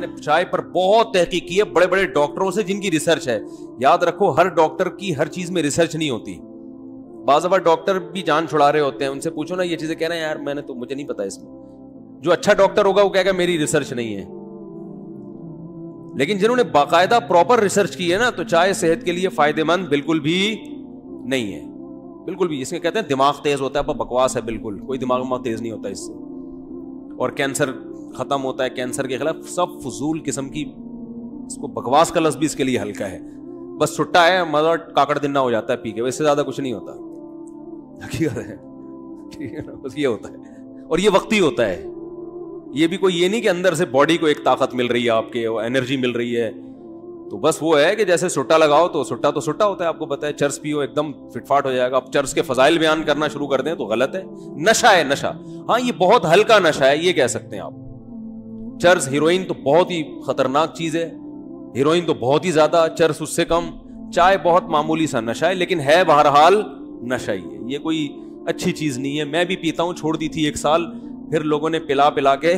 मैंने चाय पर बहुत तहकीक की है बड़े बड़े डॉक्टरों से जिनकी रिसर्च है। याद रखो, हर डॉक्टर की हर चीज़ में रिसर्च नहीं होती। बाज डॉक्टर भी जान छुड़ा रहे होते हैं, उनसे पूछो ना, ये चीज़ें कह रहे हैं, यार, मैंने तो मुझे नहीं पता इसमें। जो अच्छा डॉक्टर होगा, वो कहेगा, मेरी रिसर्च नहीं है। लेकिन जिन्होंने बाकायदा प्रॉपर रिसर्च की है ना तो चाय सेहत के लिए फ़ायदेमंद बिल्कुल भी नहीं है। बिल्कुल भी इसमें कहते हैं, दिमाग तेज होता है बकवास है बिल्कुल। कोई दिमाग तेज नहीं होता इससे। और कैंसर खत्म होता है कैंसर के खिलाफ, सब फजूल किस्म की, इसको बकवास का लफ्ज भी इसके लिए हल्का है। बस छुट्टा है मतलब काकड़ दिन्ना हो जाता है पी के, वैसे ज़्यादा कुछ नहीं होता। हकीकत है। है बस ये होता है। और ये वक्ती होता है। ये भी कोई ये नहीं कि अंदर से बॉडी को एक ताकत मिल रही है आपके एनर्जी मिल रही है। तो बस वो है कि जैसे सुट्टा लगाओ तो सुट्टा तो सुट्टा होता है, आपको पता है, चर्स पियो, एकदम फिटफाट हो जाएगा। अब चर्स के फजाइल बयान करना शुरू कर दें तो गलत है। नशा है नशा। हाँ ये बहुत हल्का नशा है, ये कह सकते हैं आप। चर्च हीरोइन तो बहुत ही खतरनाक चीज़ है। हीरोइन तो बहुत ही ज़्यादा चर्च उससे कम। चाय बहुत मामूली सा नशा है, लेकिन है बहरहाल नशा ही है। ये कोई अच्छी चीज़ नहीं है। मैं भी पीता हूँ, छोड़ दी थी एक साल। फिर लोगों ने पिला पिला के,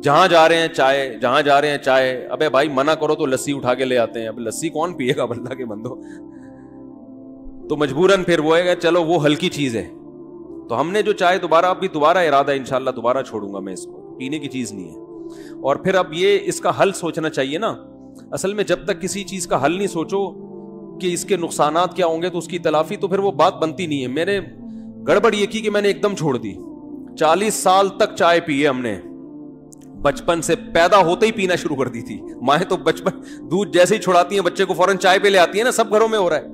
जहाँ जा रहे हैं चाय, जहाँ जा रहे हैं चाय, अबे भाई मना करो तो लस्सी उठा के ले आते हैं। अब लस्सी कौन पिएगा बल्ला के बंदो? तो मजबूरन फिर वो है चलो वो हल्की चीज़ है। तो हमने जो चाय दोबारा अभी दोबारा इरादा इंशाल्लाह दोबारा छोड़ूँगा मैं इसको। पीने की चीज़ नहीं है। और फिर अब ये इसका हल सोचना चाहिए ना। असल में जब तक किसी चीज़ का हल नहीं सोचो कि इसके नुकसान क्या होंगे तो उसकी तलाफी तो फिर वो बात बनती नहीं है। मैंने गड़बड़ ये की कि मैंने एकदम छोड़ दी। चालीस साल तक चाय पी है हमने। बचपन से पैदा होते ही पीना शुरू कर दी थी। माए तो बचपन, दूध जैसे ही छुड़ाती हैं, बच्चे को फ़ौरन चाय पे ले आती है ना, सब घरों में हो रहा है।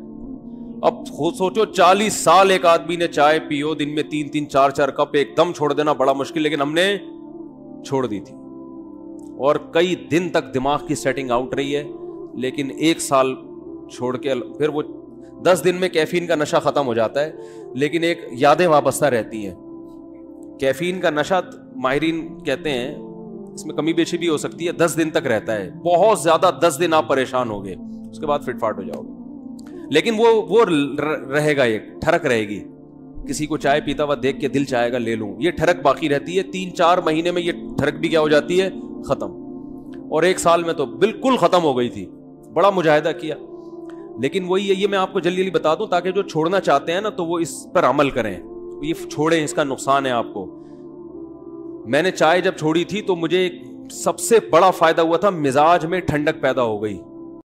अब सोचो चालीस साल एक आदमी ने चाय पियो दिन में तीन तीन, चार चार कप एकदम छोड़ देना बड़ा मुश्किल, लेकिन हमने छोड़ दी थी। और कई दिन तक दिमाग की सेटिंग आउट रही है, लेकिन एक साल छोड़ के फिर वो दस दिन में कैफीन का नशा खत्म हो जाता है, लेकिन एक यादें वाबस्ता रहती हैं। कैफीन का नशा माहरीन कहते हैं, इसमें कमी बेशी भी हो सकती है, दस दिन तक रहता है। बहुत ज़्यादा दस दिन आप परेशान हो गए उसके बाद फिटफाट हो जाओगे। लेकिन वो वो रहेगा एक, ठरक रहेगी। किसी को चाय पीता हुआ देख के दिल चाहेगा, ले लूँ। ये ठरक बाकी रहती है, तीन चार महीने में ये ठरक भी क्या हो जाती है? खत्म। और एक साल में तो बिल्कुल खत्म हो गई थी। बड़ा मुजाहिदा किया। लेकिन वही है, ये मैं आपको जल्दी जल्दी बता दूँ, ताकि जो छोड़ना चाहते हैं ना तो वो इस पर अमल करें। ये छोड़ें, इसका नुकसान है आपको। मैंने चाय जब छोड़ी थी तो मुझे सबसे बड़ा फ़ायदा हुआ था, मिजाज में ठंडक पैदा हो गई।